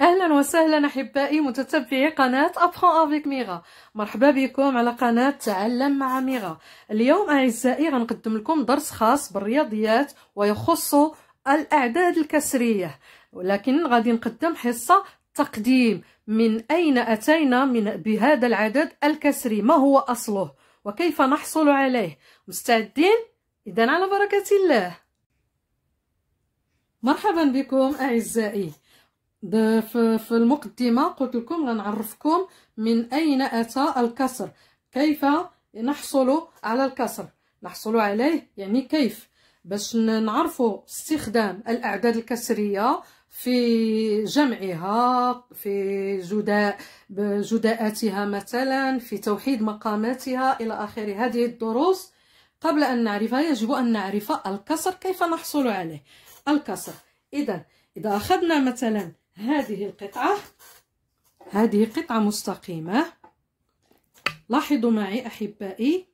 أهلا وسهلا أحبائي متتبعي قناة أبخون أفيك ميغا مرحبا بكم على قناة تعلم مع ميغا اليوم أعزائي غنقدم لكم درس خاص بالرياضيات ويخص الأعداد الكسرية. ولكن غادي نقدم حصة تقديم. من أين أتينا من بهذا العدد الكسري؟ ما هو أصله؟ وكيف نحصل عليه؟ مستعدين؟ اذا على بركة الله. مرحبا بكم أعزائي. في المقدمة قلت لكم غنعرفكم من أين أتى الكسر. كيف نحصل على الكسر؟ نحصل عليه يعني كيف؟ باش نعرفوا استخدام الأعداد الكسرية في جمعها في جداء جداءاتها مثلا في توحيد مقاماتها إلى آخر هذه الدروس. قبل أن نعرفها يجب أن نعرف الكسر كيف نحصل عليه. الكسر. إذا إذا أخذنا مثلا هذه القطعة. هذه قطعة مستقيمة. لاحظوا معي أحبائي.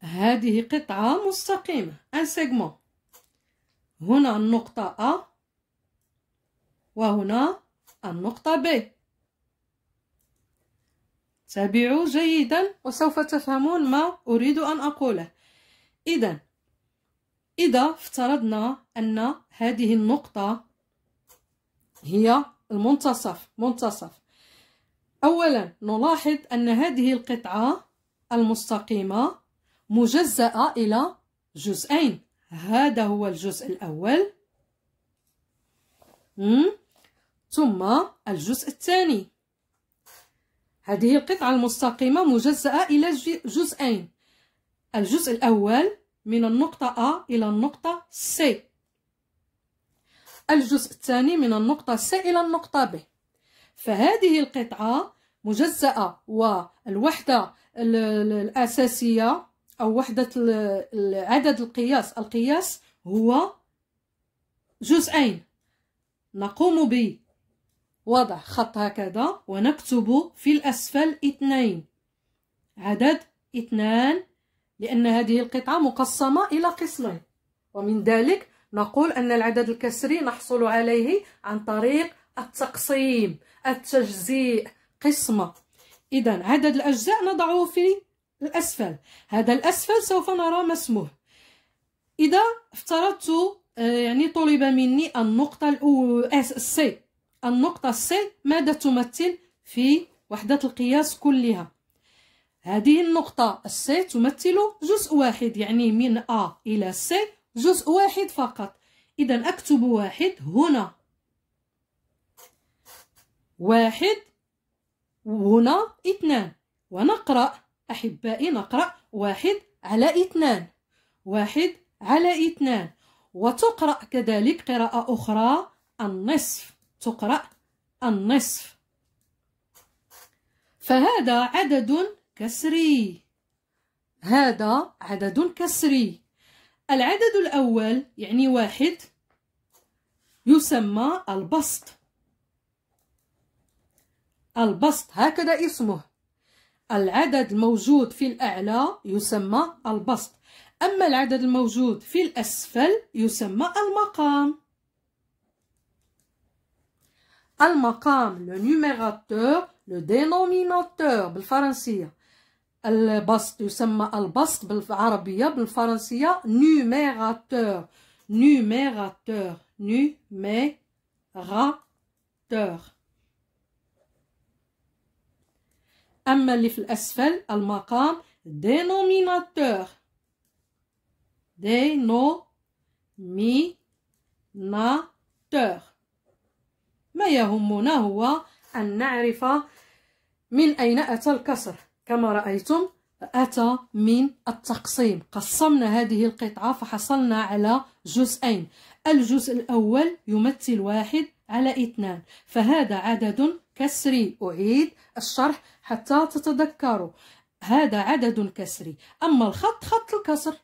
هذه قطعة مستقيمة. ان سيغمون هنا النقطة أ وهنا النقطة ب تابعوا جيدا وسوف تفهمون ما أريد أن أقوله. إذا إذا افترضنا أن هذه النقطة هي المنتصف منتصف. أولا نلاحظ أن هذه القطعة المستقيمة مجزأة إلى جزئين. هذا هو الجزء الأول. ثم الجزء الثاني. هذه القطعة المستقيمة مجزأة إلى جزئين. الجزء الأول من النقطة A إلى النقطة C. الجزء الثاني من النقطة C إلى النقطة B. فهذه القطعة مجزأة والوحدة الأساسية أو وحدة عدد القياس. القياس هو جزئين. نقوم بوضع خط هكذا ونكتب في الأسفل اثنين. عدد اثنان لأن هذه القطعة مقسمة إلى قسمين. ومن ذلك نقول أن العدد الكسري نحصل عليه عن طريق التقسيم التجزيء. قسمة. إذا عدد الأجزاء نضعه في الأسفل. هذا الأسفل سوف نرى ما اسمه. إذا افترضت آه، يعني طلب مني النقطة الأولى C النقطة C ماذا تمثل في وحدة القياس كلها؟ هذه النقطة ال C تمثل جزء واحد يعني من أ إلى C جزء واحد فقط. إذا أكتب واحد هنا. واحد هنا اثنان. ونقرأ أحبائي نقرأ واحد على اثنان. واحد على اثنان. وتقرأ كذلك قراءة أخرى النصف. تقرأ النصف. فهذا عدد كسري. هذا عدد كسري. العدد الأول يعني واحد يسمى البسط. البسط هكذا اسمه. العدد الموجود في الأعلى يسمى البسط. أما العدد الموجود في الأسفل يسمى المقام. المقام le numérateur le بالفرنسية. البسط يسمى البسط بالعربية بالفرنسية numérateur numérateur numérateur أما اللي في الأسفل المقام dénominateur dénominateur ما يهمنا هو أن نعرف من أين أتى الكسر. كما رأيتم أتى من التقسيم. قسمنا هذه القطعة فحصلنا على جزئين. الجزء الأول يمثل واحد على اثنان فهذا عدد كسري. أعيد الشرح حتى تتذكروا. هذا عدد كسري. أما الخط خط الكسر.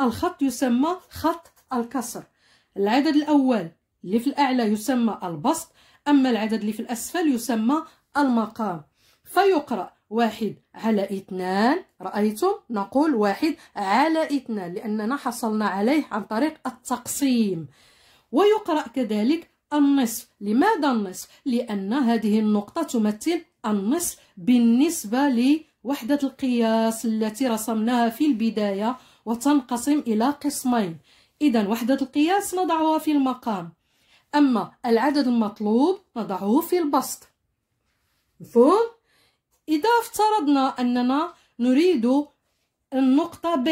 الخط يسمى خط الكسر. العدد الأول اللي في الأعلى يسمى البسط أما العدد اللي في الأسفل يسمى المقام. فيقرأ واحد على اثنان. رأيتم؟ نقول واحد على اثنان لأننا حصلنا عليه عن طريق التقسيم. ويقرأ كذلك النصف. لماذا النصف؟ لأن هذه النقطة تمثل النصف بالنسبة لوحدة القياس التي رسمناها في البداية وتنقسم إلى قسمين. إذا وحدة القياس نضعها في المقام أما العدد المطلوب نضعه في البسط. مفهوم؟ إذا افترضنا أننا نريد النقطة B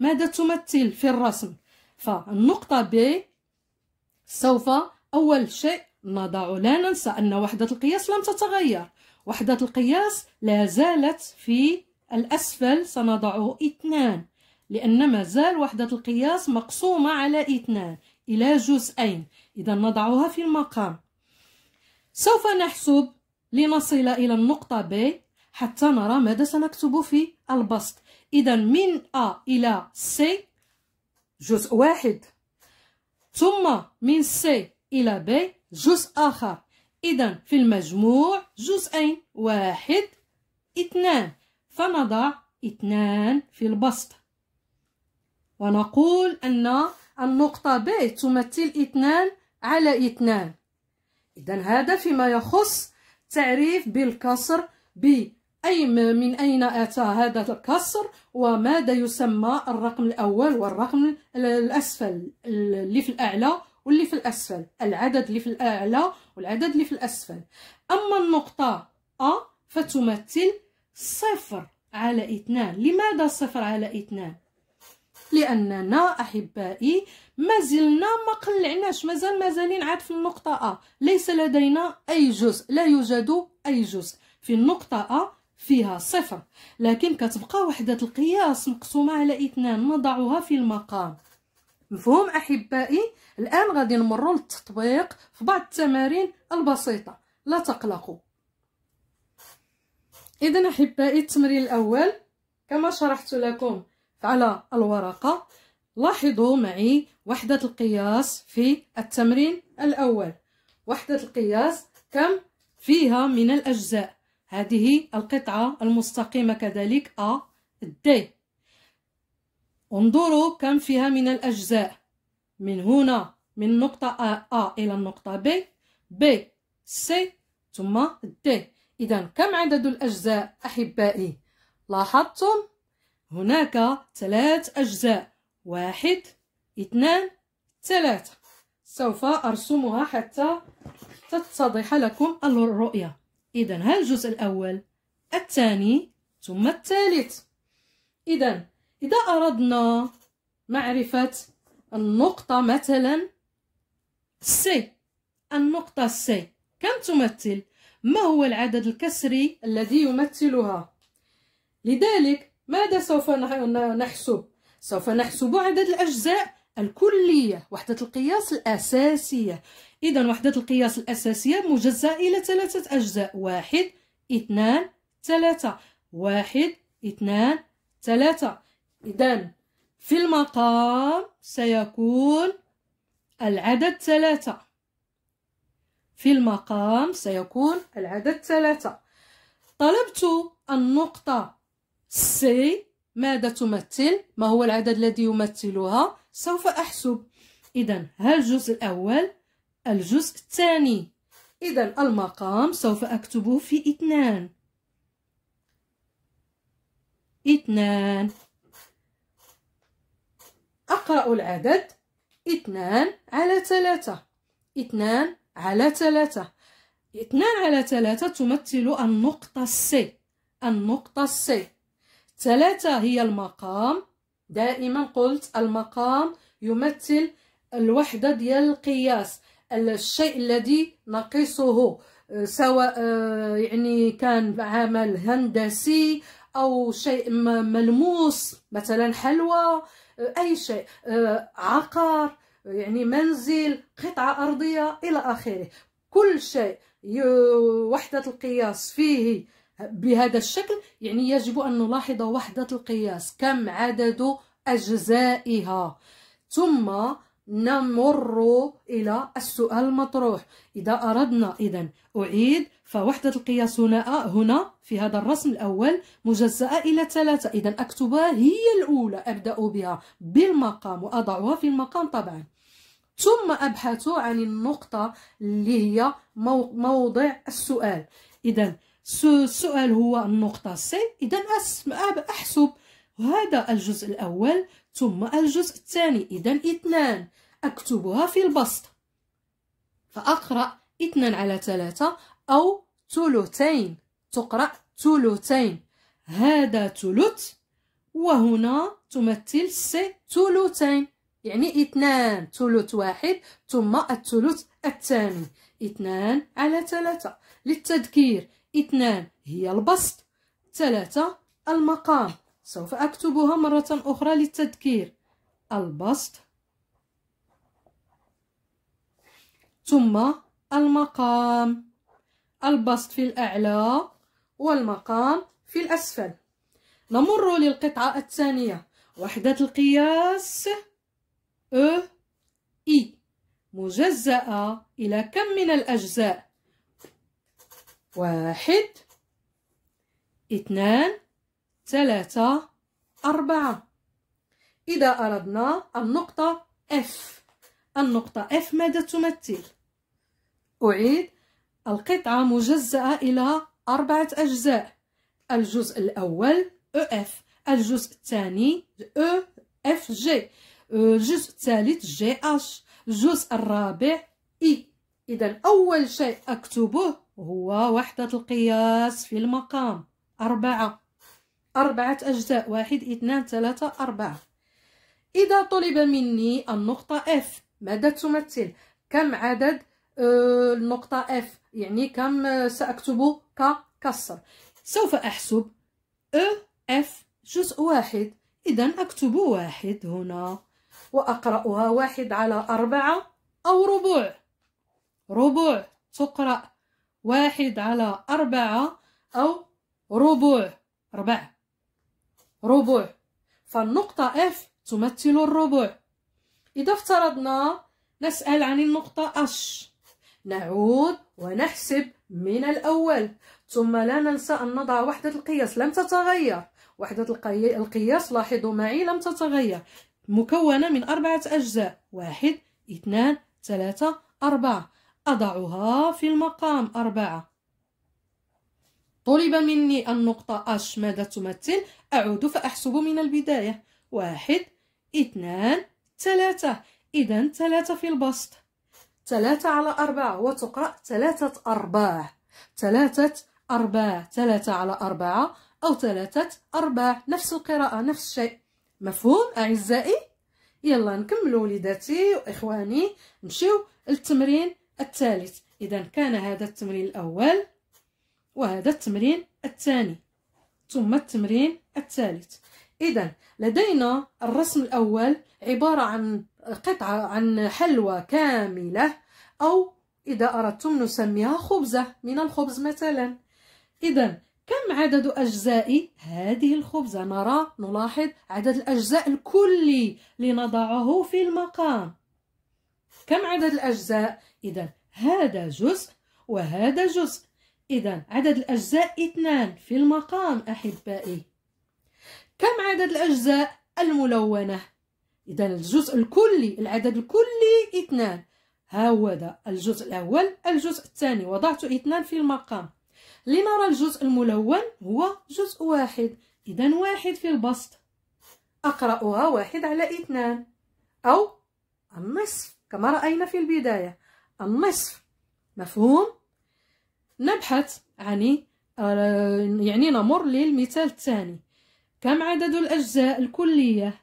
ماذا تمثل في الرسم؟ فالنقطة B سوف أول شيء نضع لا ننسى أن وحدة القياس لم تتغير. وحدة القياس لا زالت في الأسفل سنضع اثنان لأن ما زال وحدة القياس مقسومة على اثنان إلى جزئين. إذا نضعها في المقام. سوف نحسب لنصل إلى النقطة B. حتى نرى ماذا سنكتب في البسط. إذا من A إلى C جزء واحد. ثم من C إلى B جزء آخر. إذا في المجموع جزئين. واحد اثنان. فنضع اثنان في البسط. ونقول أن النقطة ب تمثل اثنان على اثنان. إذا هذا فيما يخص تعريف بالكسر بأي من أين أتى هذا الكسر وماذا يسمى الرقم الأول والرقم الأسفل؟ اللي في الأعلى واللي في الأسفل. العدد اللي في الأعلى والعدد اللي في الأسفل. أما النقطة أ فتمثل صفر على اثنان. لماذا صفر على اثنان؟ لأننا أحبائي ما زلنا ما قلعناش مازال مازالين عاد في النقطة أ. ليس لدينا أي جزء لا يوجد أي جزء. في النقطة أ فيها صفر. لكن كتبقى وحدة القياس مقسومة على إثنان نضعها في المقام. مفهوم أحبائي؟ الآن غادي نمروا للتطبيق في بعض التمارين البسيطة. لا تقلقوا. اذا أحبائي التمرين الأول كما شرحت لكم على الورقة لاحظوا معي وحدة القياس في التمرين الأول. وحدة القياس كم؟ فيها من الأجزاء. هذه القطعة المستقيمة كذلك. أ د. انظروا كم فيها من الأجزاء. من هنا من نقطة A, A إلى النقطة B B C ثم D إذا كم عدد الأجزاء أحبائي؟ لاحظتم؟ هناك ثلاث أجزاء. واحد اثنان ثلاثة سوف أرسمها حتى تتضح لكم الرؤية. إذا ها الجزء الأول الثاني ثم الثالث إذا إذا أردنا معرفة النقطة مثلا سي النقطة سي كم تمثل؟ ما هو العدد الكسري الذي يمثلها؟ لذلك ماذا سوف نحسب سوف نحسب عدد الأجزاء الكلية وحدة القياس الأساسية. إذا وحدة القياس الأساسية مجزأة إلى ثلاثة أجزاء. واحد اثنان ثلاثة. واحد اثنان ثلاثة. إذا في المقام سيكون العدد ثلاثة. في المقام سيكون العدد ثلاثة. طلبت النقطة سي ماذا تمثل؟ ما هو العدد الذي يمثلها؟ سوف أحسب. إذا ها الجزء الأول الجزء الثاني؟ إذا المقام سوف أكتبه في اثنان. اثنان. أقرأ العدد. اثنان على ثلاثة. اثنان على ثلاثة. اثنان على ثلاثة تمثل النقطة سي النقطة سي ثلاثة هي المقام. دائما قلت المقام يمثل الوحدة ديال القياس الشيء الذي نقيسه سواء يعني كان عمل هندسي أو شيء ملموس مثلا حلوى أي شيء عقار يعني منزل قطعة أرضية إلى آخره. كل شيء وحدة القياس فيه بهذا الشكل يعني يجب أن نلاحظ وحدة القياس كم عدد أجزائها. ثم نمر إلى السؤال المطروح. إذا أردنا إذا أعيد فوحدة القياس هنا هنا في هذا الرسم الأول مجزأة إلى ثلاثة. إذا أكتبها هي الأولى أبدأ بها بالمقام وأضعها في المقام طبعا. ثم أبحث عن النقطة اللي هي موضع السؤال. إذا السؤال هو النقطة سي. إذا أحسب هذا الجزء الأول ثم الجزء الثاني. إذا اثنان. أكتبها في البسط. فأقرأ اثنان على ثلاثة أو ثلثين. تقرأ ثلثين. هذا ثلث. وهنا تمثل سي ثلثين. يعني اثنان. ثلث واحد. ثم الثلث الثاني. اثنان على ثلاثة. للتذكير. اثنان هي البسط ثلاثة المقام. سوف أكتبها مرة أخرى للتذكير. البسط. ثم المقام. البسط في الأعلى والمقام في الأسفل. نمر للقطعة الثانية. وحدة القياس أ إي. مجزأة إلى كم من الأجزاء؟ واحد اثنان ثلاثة أربعة. إذا أردنا النقطة F. النقطة F ماذا تمثل؟ أعيد. القطعة مجزأة إلى أربعة أجزاء. الجزء الأول EF الجزء الثاني EFG الجزء الثالث GH الجزء الرابع E. إذا أول شيء أكتبه هو وحدة القياس في المقام. أربعة. أربعة أجزاء. واحد اثنان ثلاثة أربعة. إذا طلب مني النقطة F ماذا تمثل؟ كم عدد آه، النقطة F يعني كم سأكتب ككسر سوف أحسب. E F جزء واحد. إذا أكتب واحد هنا. وأقرأها واحد على أربعة أو ربع. ربع. تقرأ. واحد على أربعة أو ربع ربع. ربع فالنقطة F تمثل الربع إذا افترضنا نسأل عن النقطة H. نعود ونحسب من الأول. ثم لا ننسى أن نضع وحدة القياس. لم تتغير. وحدة القياس لاحظوا معي لم تتغير. مكونة من أربعة أجزاء. واحد اثنان ثلاثة أربعة. أضعها في المقام. أربعة. طلب مني النقطة أش. ماذا تمثل؟ أعود فأحسب من البداية. واحد. اثنان. ثلاثة. إذا ثلاثة في البسط. ثلاثة على أربعة وتقرأ ثلاثة أرباع. ثلاثة أرباع. ثلاثة على أربعة أو ثلاثة أرباع. نفس القراءة نفس الشيء. مفهوم؟ أعزائي؟ يلا نكملوا وليداتي وإخواني. نمشيو للتمرين. الثالث. إذا كان هذا التمرين الأول وهذا التمرين الثاني ثم التمرين الثالث. إذا لدينا الرسم الأول عبارة عن قطعة عن حلوى كاملة أو إذا أردتم نسميها خبزة من الخبز مثلا. إذا كم عدد أجزاء هذه الخبزة؟ نرى نلاحظ عدد الأجزاء الكلي لنضعه في المقام. كم عدد الأجزاء؟ إذا هذا جزء وهذا جزء. إذا عدد الأجزاء اثنان في المقام أحبائي. كم عدد الأجزاء الملونة؟ إذا الجزء الكلي العدد الكلي اثنان. ها هو الجزء الأول الجزء الثاني. وضعت اثنان في المقام. لنرى الجزء الملون؟ هو جزء واحد. إذا واحد في البسط. أقرأها واحد على اثنان. أو النصف كما رأينا في البداية. النصف. مفهوم؟ نبحث عن آه، يعني نمر للمثال الثاني. كم عدد الأجزاء الكلية؟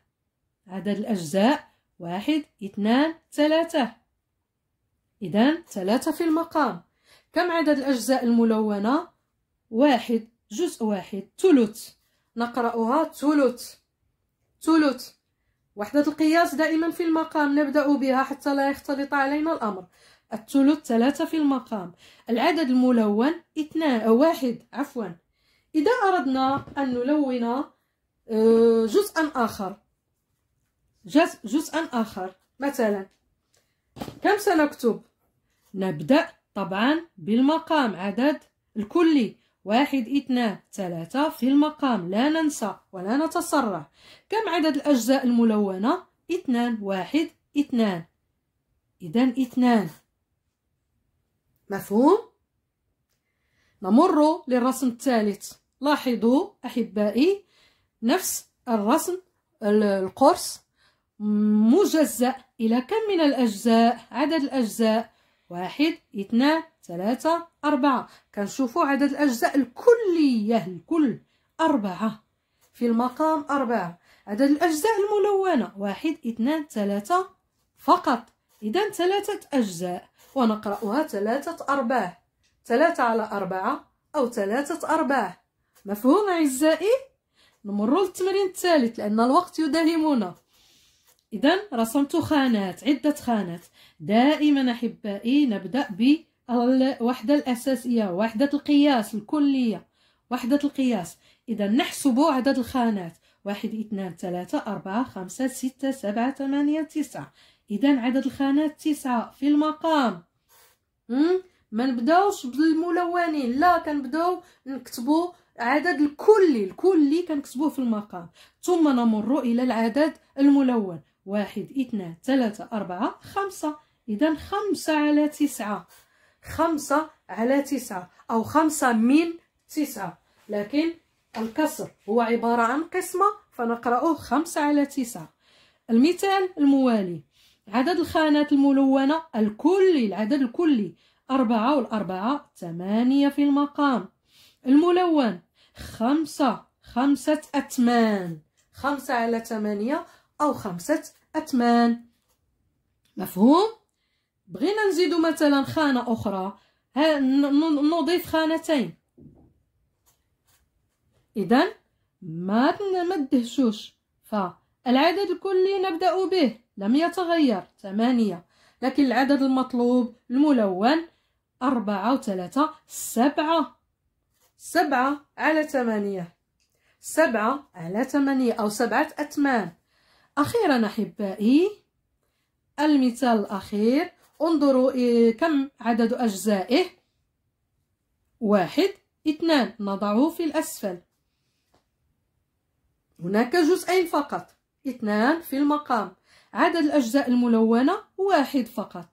عدد الأجزاء واحد اثنان ثلاثة. إذا ثلاثة في المقام. كم عدد الأجزاء الملونة؟ واحد جزء واحد ثلث. نقرأها ثلث. ثلث. وحدة القياس دائما في المقام نبدأ بها حتى لا يختلط علينا الأمر. الثلث ثلاثة في المقام. العدد الملون اثنان أو واحد عفوا. إذا أردنا أن نلون آه، جزءا آخر. جزءا آخر. مثلا كم سنكتب؟ نبدأ طبعا بالمقام. عدد الكلي واحد اثنان ثلاثة في المقام. لا ننسى ولا نتسرع كم عدد الأجزاء الملونة؟ اثنان واحد اثنان. إذا اثنان. مفهوم؟ نمر للرسم الثالث. لاحظوا أحبائي نفس الرسم القرص مجزأ إلى كم من الأجزاء؟ عدد الأجزاء واحد اثنان ثلاثة أربعة. كنشوفوا عدد الأجزاء الكلية الكل. أربعة. في المقام أربعة. عدد الأجزاء الملونة واحد اثنان ثلاثة فقط. إذا ثلاثة أجزاء. ونقرأها ثلاثة أرباع ثلاثة على أربعة أو ثلاثة أرباع مفهوم أعزائي؟ نمر للتمرين الثالث لأن الوقت يداهمنا. إذا رسمت خانات عدة خانات. دائما أحبائي نبدأ بالوحدة الأساسية وحدة القياس الكلية. وحدة القياس. إذا نحسب عدد الخانات. واحد اثنان ثلاثة أربعة خمسة ستة سبعة ثمانية تسعة. إذا عدد الخانات تسعة في المقام. ما نبداوش بالملونين. لا كنبداو نكتبو عدد الكلي الكلي كنكتبوه في المقام. ثم نمر إلى العدد الملون. واحد اثنان ثلاثة أربعة خمسة. إذا خمسة على تسعة. خمسة على تسعة أو خمسة من تسعة. لكن الكسر هو عبارة عن قسمة فنقرأه خمسة على تسعة. المثال الموالي. عدد الخانات الملونة الكلي العدد الكلي أربعة والأربعة ثمانية في المقام. الملون خمسة خمسة أتمان. خمسة على ثمانية أو خمسة أتمان. مفهوم؟ بغينا نزيد مثلا خانة أخرى. نضيف خانتين. إذا ما ندهشوش فالعدد الكلي نبدأ به. لم يتغير. ثمانية. لكن العدد المطلوب الملون أربعة وثلاثة. سبعة. سبعة على ثمانية. سبعة على ثمانية أو سبعة أتمان أخيرا أحبائي المثال الأخير. انظروا كم عدد أجزائه. واحد اثنان. نضعه في الأسفل. هناك جزئين فقط. اثنان في المقام. عدد الأجزاء الملونة واحد فقط.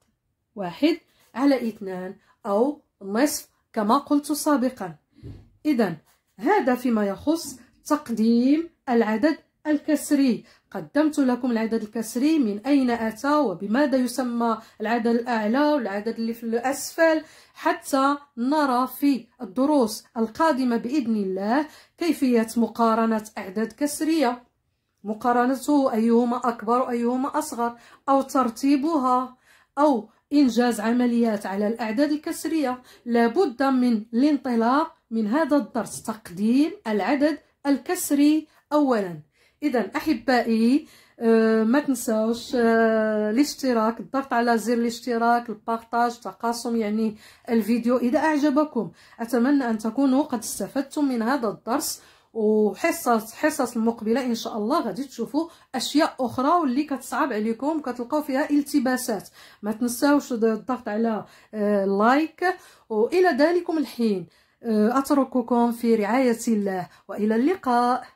واحد على اثنان أو نصف كما قلت سابقا. إذا هذا فيما يخص تقديم العدد الكسري. قدمت لكم العدد الكسري من أين أتى وبماذا يسمى العدد الأعلى والعدد اللي في الأسفل حتى نرى في الدروس القادمة بإذن الله كيفية مقارنة أعداد كسرية. مقارنته أيهما أكبر وأيهما أصغر أو ترتيبها أو إنجاز عمليات على الأعداد الكسرية. لابد من الانطلاق من هذا الدرس تقديم العدد الكسري أولا. إذا أحبائي أه ما تنساوش أه الاشتراك الضغط على زر الاشتراك البارطاج تقاسم يعني الفيديو إذا أعجبكم. أتمنى أن تكونوا قد استفدتم من هذا الدرس. وحصص حصص المقبله إن شاء الله. غادي تشوفوا أشياء أخرى واللي كتصعب عليكم كتلقاو فيها التباسات. ما تنساوش الضغط على لايك وإلى ذلكم الحين. أترككم في رعاية الله. وإلى اللقاء.